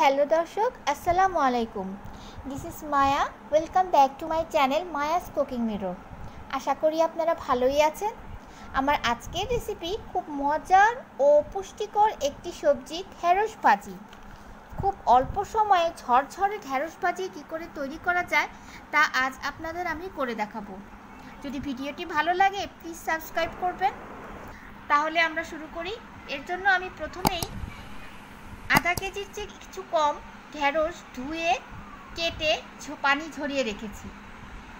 Hello দর্শক, আসসালামু আলাইকুম। This is Maya welcome back to my channel Maya's cooking mirror আশা করি আপনারা ভালোই আছেন। আমার আজকের রেসিপি খুব মজার ও পুষ্টিকর একটি সবজি, ঢেঁড়স ভাজি। খুব অল্প সময়ে ঝরঝরে ঢেঁড়স ভাজি কী করে তৈরি করা যায়, তা আজ আপনাদের আমি করে দেখাবো। যদি ভিডিওটি ভালো লাগে প্লিজ সাবস্ক্রাইব করবেন। তাহলে আমরা শুরু করি। এর জন্য আমি প্রথমেই আধা কেজির চেয়ে কিছু কম ঢেঁড়স ধুয়ে কেটে পানি ঝরিয়ে রেখেছি।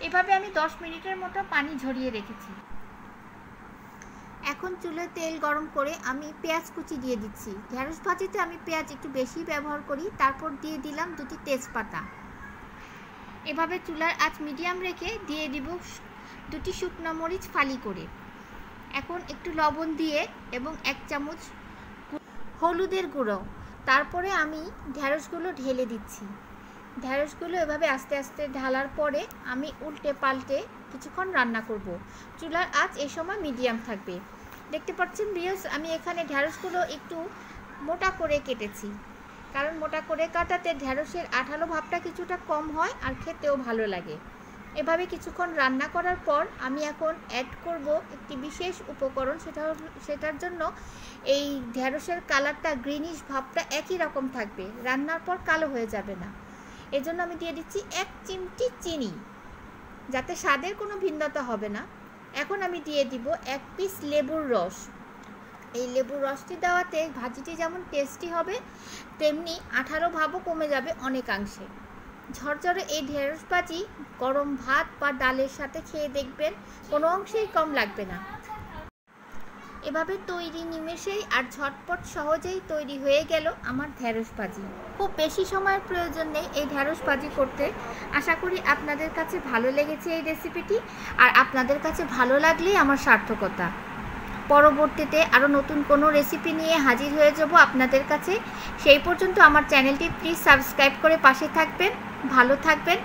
এভাবে আমি দশ মিনিটের মতো পানি ঝরিয়ে রেখেছি। এখন চুলে তেল গরম করে আমি পেঁয়াজ কুচি দিয়ে দিচ্ছি। ঢেঁড়স ভাজিতে আমি পেঁয়াজ একটু বেশি ব্যবহার করি, তারপর দিয়ে দিলাম দুটি তেজপাতা। এভাবে চুলার আঁচ মিডিয়াম রেখে দিয়ে দিব দুটি শুকনো মরিচ ফালি করে। এখন একটু লবণ দিয়ে এবং এক চামচ হলুদের গুঁড়ো। তারপরে আমি ঢ্যাঁড়সগুলো ঢেলে দিচ্ছি। ঢ্যাঁড়সগুলো এভাবে আস্তে আস্তে ঢালার পরে আমি উল্টে পাল্টে কিছুক্ষণ রান্না করব। চুলার আঁচ এই সময় মিডিয়াম থাকবে। দেখতে পাচ্ছেন বিয়স আমি এখানে ঢ্যাঁড়সগুলো একটু মোটা করে কেটেছি। কারণ মোটা করে কাটাতে ঢ্যাঁড়সের আঠালো ভাবটা কিছুটা কম হয় আর খেতেও ভালো লাগে। এভাবে কিছুক্ষণ রান্না করার পর আমি এখন অ্যাড করব একটি বিশেষ উপকরণ, সেটা সেটার জন্য এই ঢেঁড়সের কালারটা গ্রিনিশ ভাবটা একই রকম থাকবে। রান্নার পর কালো হয়ে যাবে না। এজন্য আমি দিয়ে দিচ্ছি এক চিমটি চিনি, যাতে স্বাদের কোনো ভিন্নতা হবে না। এখন আমি দিয়ে দিব এক পিস লেবুর রস। এই লেবুর রসটি দেওয়াতে ভাজিটি যেমন টেস্টি হবে, তেমনি আঠারো ভাবও কমে যাবে অনেকাংশে। ঝরঝরে এই ঢেঁড়স ভাজি গরম ভাত বা ডালের সাথে খেয়ে দেখবেন কোনো অংশেই কম লাগবে না। এভাবে তৈরি নিমেষেই আর ঝটপট সহজেই তৈরি হয়ে গেল আমার ঢেঁড়স ভাজি খুব বেশি সময়ের প্রয়োজন নেই এই ঢেঁড়স ভাজি করতে। আশা করি আপনাদের কাছে ভালো লেগেছে এই রেসিপিটি। আর আপনাদের কাছে ভালো লাগলেই আমার সার্থকতা। পরবর্তীতে আরও নতুন কোনো রেসিপি নিয়ে হাজির হয়ে যাব আপনাদের কাছে। সেই পর্যন্ত আমার চ্যানেলটি প্লিজ সাবস্ক্রাইব করে পাশে থাকবেন। ভালো থাকবেন।